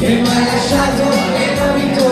Quem mais achado, leva-me todo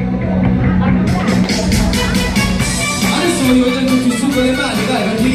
soy oyente, soy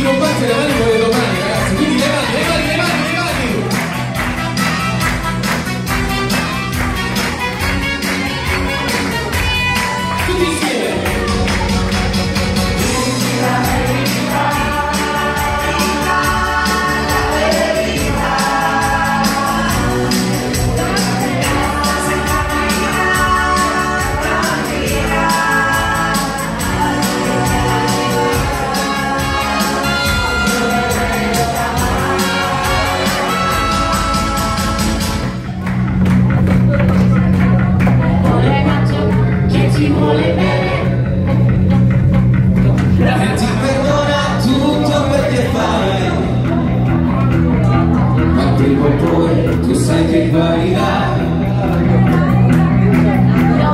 apri qualcuno, tu sai che guarirà. Lo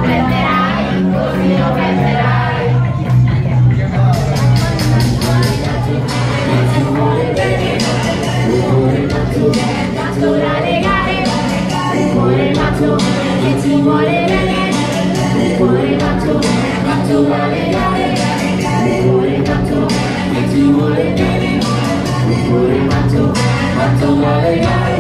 perderai, così perderai. vuole bene, cuore cuore che vuole bene, cuore Don't worry, I